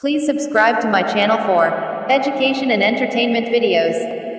Please subscribe to my channel for education and entertainment videos.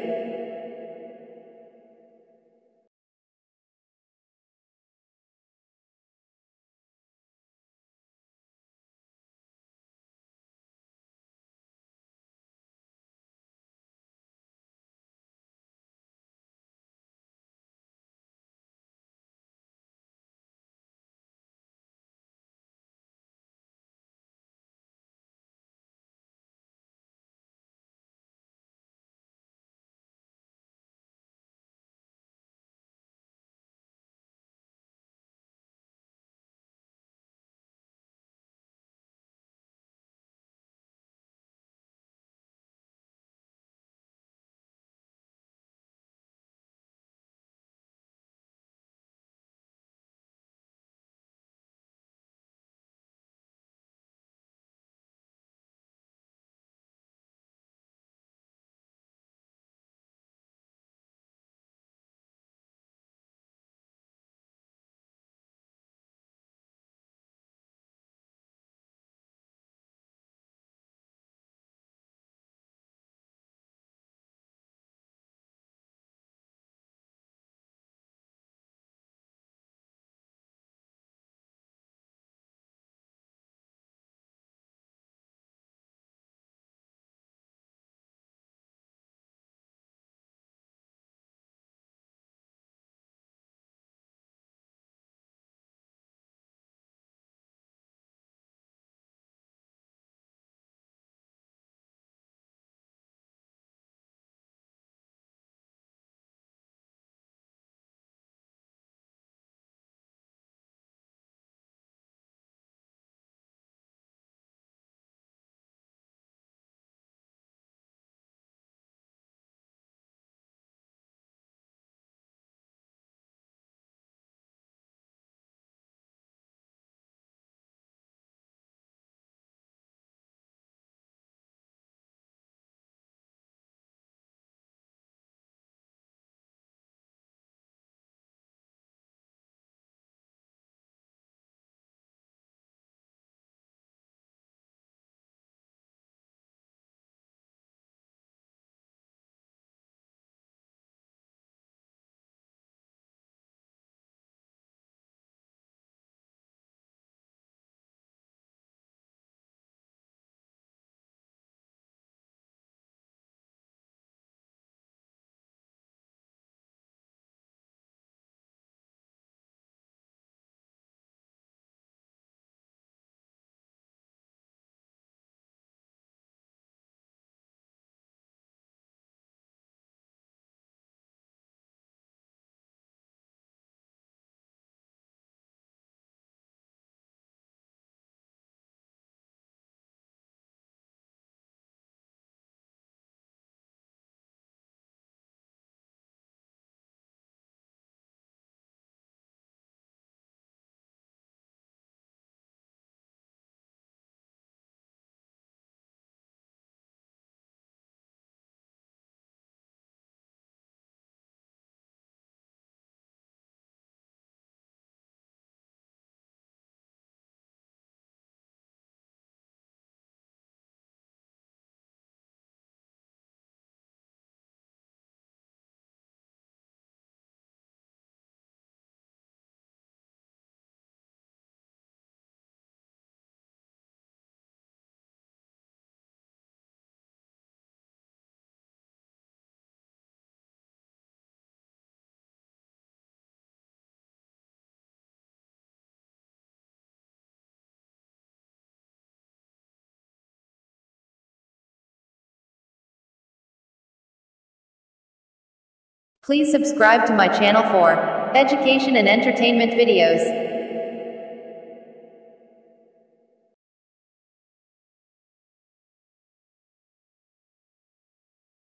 Please subscribe to my channel for education and entertainment videos.